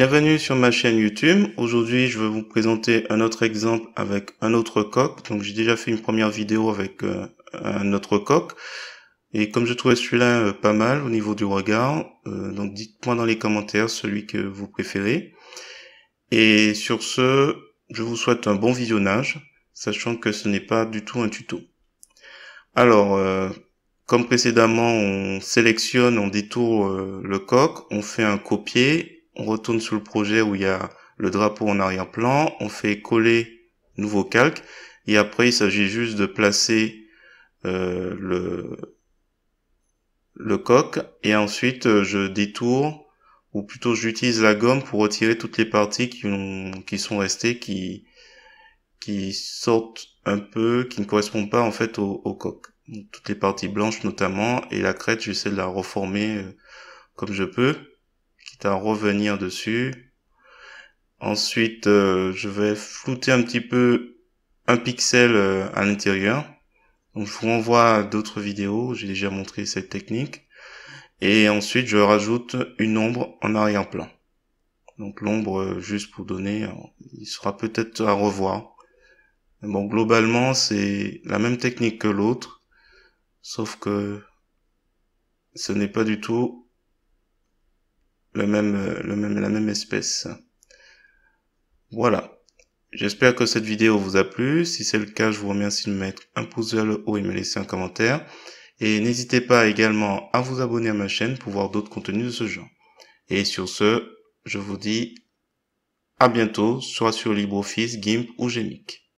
Bienvenue sur ma chaîne YouTube. Aujourd'hui, je vais vous présenter un autre exemple avec un autre coq. Donc, j'ai déjà fait une première vidéo avec euh, un autre coq. Et comme je trouvais celui-là euh, pas mal au niveau du regard, euh, donc dites-moi dans les commentaires celui que vous préférez. Et sur ce, je vous souhaite un bon visionnage, sachant que ce n'est pas du tout un tuto. Alors, comme précédemment, on sélectionne, on détourne le coq, on fait un copier on retourne sur le projet où il y a le drapeau en arrière-plan, on fait coller nouveau calque, et après il s'agit juste de placer euh, le, le coq, et ensuite euh, je détourne, ou plutôt j'utilise la gomme pour retirer toutes les parties qui, ont, qui sont restées, qui, qui sortent un peu, qui ne correspondent pas en fait au, coq. toutes les parties blanches notamment, et la crête j'essaie de la reformer euh, comme je peux à revenir dessus. Ensuite, euh, je vais flouter un petit peu un pixel euh, à l'intérieur. Donc, je vous renvoie à d'autres vidéos, j'ai déjà montré cette technique. Et ensuite, je rajoute une ombre en arrière-plan. Donc, l'ombre, euh, juste pour donner, il sera peut-être à revoir. Bon, globalement, c'est la même technique que l'autre, sauf que ce n'est pas du tout le même, euh, le même, la même espèce. Voilà. J'espère que cette vidéo vous a plu. Si c'est le cas, je vous remercie de mettre un pouce vers le haut et me laisser un commentaire. Et n'hésitez pas également à vous abonner à ma chaîne pour voir d'autres contenus de ce genre. Et sur ce, je vous dis à bientôt, soit sur LibreOffice, GIMP ou Gemic.